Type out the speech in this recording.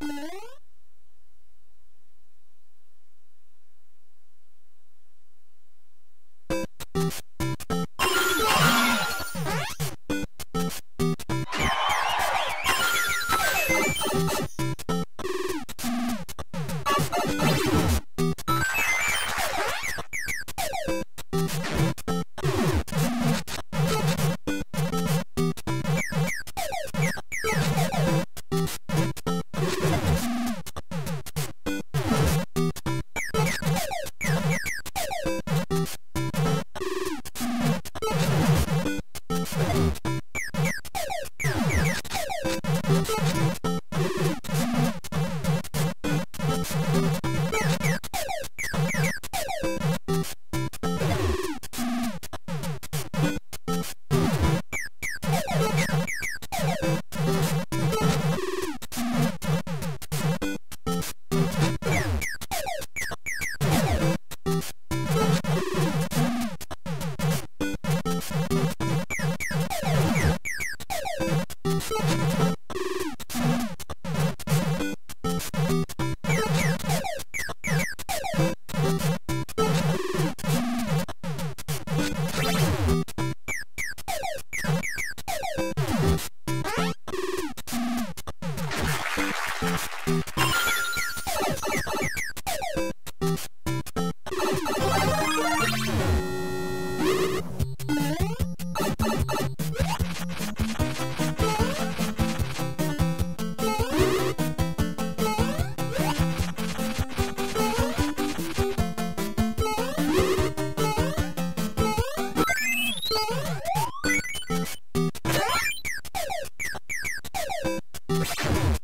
you Let's go.